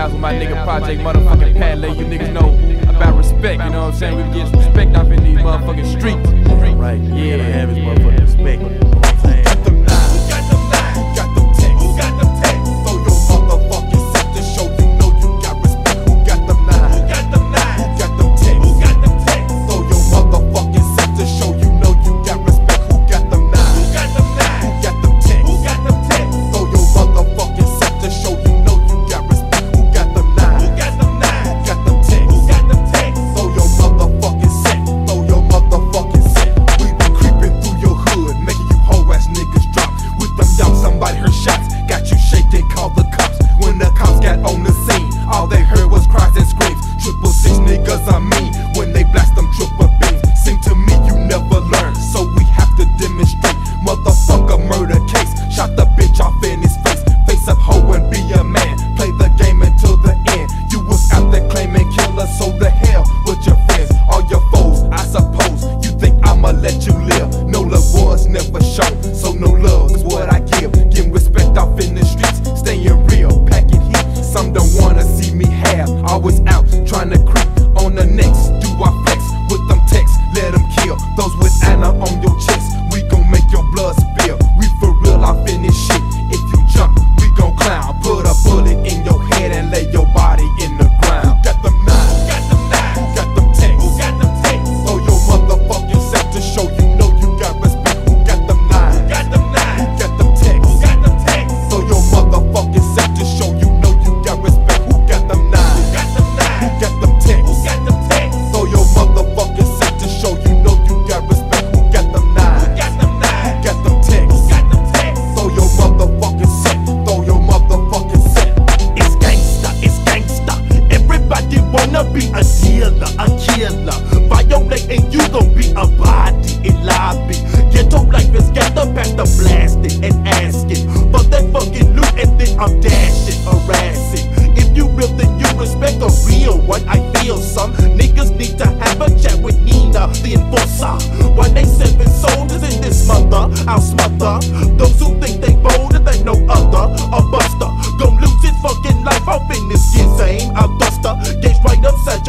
house with my nigga Project motherfucking Padley. You niggas know about respect, you know what I'm saying? We get respect off in these motherfucking streets. Right, yeah, have his motherfucking respect. fucking loot and then I'm dashing, harassing. If you real, then you respect the real one. I feel some niggas need to have a chat with Nina, the enforcer. When they seven soldiers in this mother, I'll smother those who think they bolder than no other. A buster, gon' lose his fucking life off in this year's. I'll buster, gauge right upside